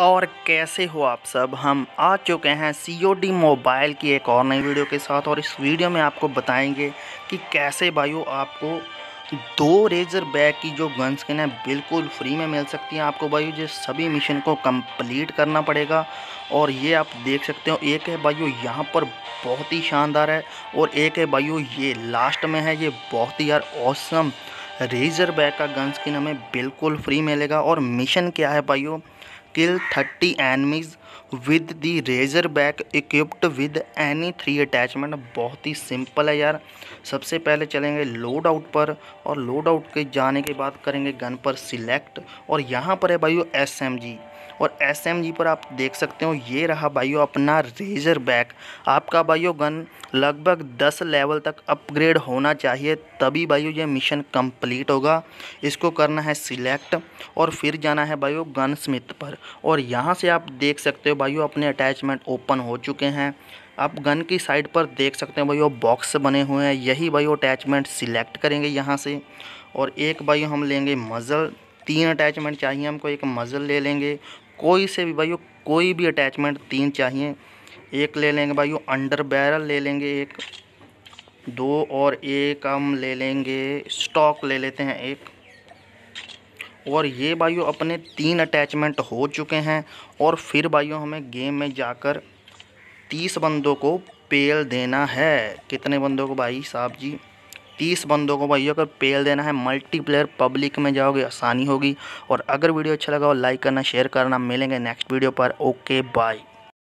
और कैसे हो आप सब? हम आ चुके हैं सी ओ डी मोबाइल की एक और नई वीडियो के साथ और इस वीडियो में आपको बताएँगे कि कैसे भाइयों आपको दो रेजर बैग की जो गन स्किन है बिल्कुल फ्री में मिल सकती है। आपको भाइयों जो सभी मिशन को कंप्लीट करना पड़ेगा और ये आप देख सकते हो, एक है भाइयों यहाँ पर बहुत ही शानदार है और एक है भाइयों ये लास्ट में है, ये बहुत ही यार औसम रेजर बैग का गन स्किन हमें बिल्कुल फ्री मिलेगा। और मिशन क्या है भाइयों? Kill 30 enemies with the razor back equipped with any three attachment बहुत ही सिंपल है यार। सबसे पहले चलेंगे लोड आउट पर और लोड आउट के जाने के बाद करेंगे गन पर सिलेक्ट और यहाँ पर है भाई एस एम जी और जी पर आप देख सकते हो, ये रहा भाइयों अपना रेजर बैक आपका भाइयों गन लगभग 10 लेवल तक अपग्रेड होना चाहिए, तभी भाइयों ये मिशन कंप्लीट होगा। इसको करना है सिलेक्ट और फिर जाना है भाइयों गन स्मिथ पर। और यहाँ से आप देख सकते हो भाइयों अपने अटैचमेंट ओपन हो चुके हैं। आप गन की साइड पर देख सकते हैं भाइयों बॉक्स बने हुए हैं। यही भाइयों अटैचमेंट सिलेक्ट करेंगे यहाँ से। और एक भाइयों हम लेंगे मज़ल तीन अटैचमेंट चाहिए, हमको एक मज़ल ले लेंगे। कोई से भी भाइयों, कोई भी अटैचमेंट तीन चाहिए। एक ले लेंगे भाइयों अंडर बैरल ले लेंगे एक। दो और एक हम ले लेंगे स्टॉक ले लेते हैं एक। और ये भाइयों अपने तीन अटैचमेंट हो चुके हैं। और फिर भाइयों हमें गेम में जाकर तीस बंदों को पेल देना है। कितने बंदों को भाई साहब जी? तीस बंदों को भाई अगर पेल देना है मल्टीप्लेयर पब्लिक में जाओगे, आसानी होगी। और अगर वीडियो अच्छा लगा हो लाइक करना शेयर करना। मिलेंगे नेक्स्ट वीडियो पर। Okay bye